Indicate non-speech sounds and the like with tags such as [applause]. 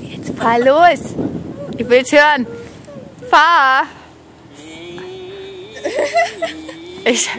Jetzt fahr los. Ich will's hören. Fahr. [laughs] Ich.